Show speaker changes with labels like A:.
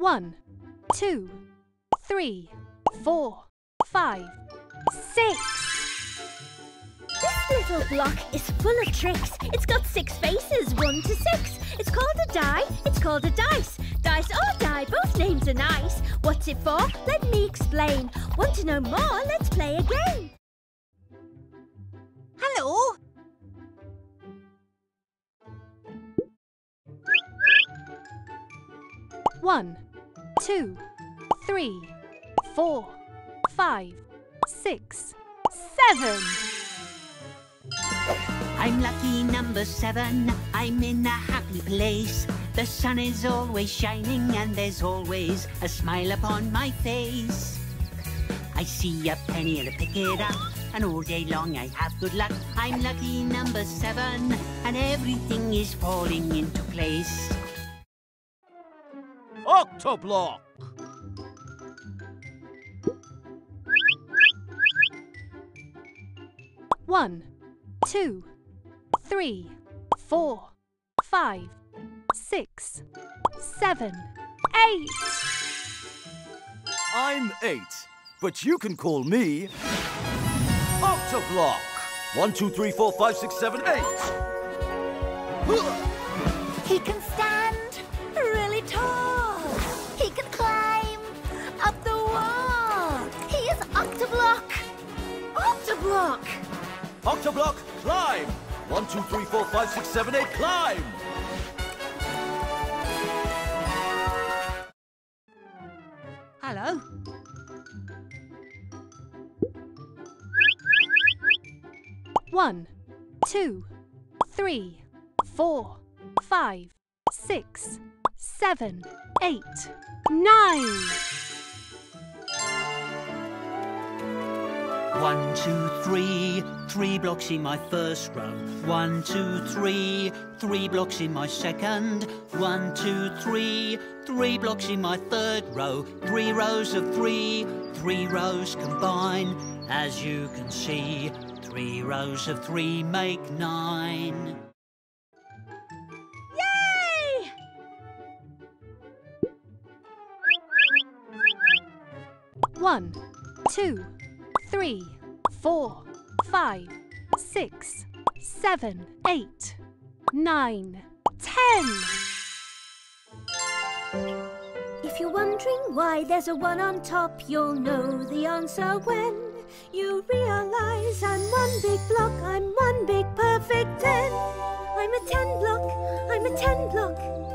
A: One, two, three, four, five, six.
B: This little block is full of tricks. It's got six faces, one to six. It's called a die, it's called a dice. Dice or die, both names are nice. What's it for? Let me explain. Want to know more? Let's play a game.
A: Hello. One, two, three, four, five, six, seven.
C: I'm lucky number seven. I'm in a happy place. The sun is always shining and there's always a smile upon my face. I see a penny and I pick it up, and all day long I have good luck. I'm lucky number seven, and everything is falling into place.
D: Octoblock!
A: One, two, three, four, five, six, seven, eight.
D: I'm eight, but you can call me Octoblock. One, two, three, four, five, six, seven, eight.
B: He can stand Octoblock,
D: climb! One, two, three, four, five, six, seven, eight, climb!
C: Hello?
A: One, two, three, four, five, six, seven, eight, nine.
C: One, two, three, three blocks in my first row. One, two, three, three blocks in my second. One, two, three, three blocks in my third row. Three rows of three, three rows combine. As you can see, three rows of three make nine.
A: Yay! One, two, three, four, five, six, seven, eight, nine, ten.
B: If you're wondering why there's a one on top, you'll know the answer when you realize I'm one big block, I'm one big perfect ten. I'm a ten block, I'm a ten block.